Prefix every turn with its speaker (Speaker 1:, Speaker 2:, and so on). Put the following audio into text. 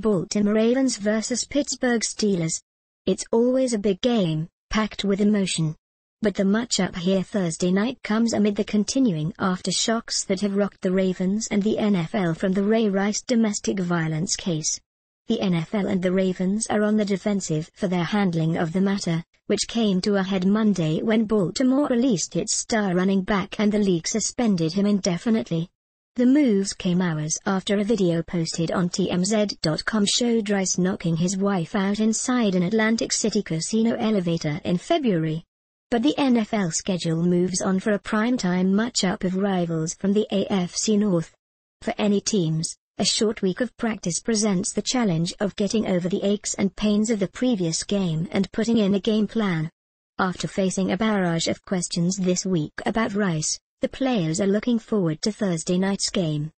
Speaker 1: Baltimore Ravens vs. Pittsburgh Steelers. It's always a big game, packed with emotion. But the matchup here Thursday night comes amid the continuing aftershocks that have rocked the Ravens and the NFL from the Ray Rice domestic violence case. The NFL and the Ravens are on the defensive for their handling of the matter, which came to a head Monday when Baltimore released its star running back and the league suspended him indefinitely. The moves came hours after a video posted on TMZ.com showed Rice knocking his wife out inside an Atlantic City casino elevator in February. But the NFL schedule moves on for a primetime matchup of rivals from the AFC North. For any teams, a short week of practice presents the challenge of getting over the aches and pains of the previous game and putting in a game plan. After facing a barrage of questions this week about Rice, the players are looking forward to Thursday night's game.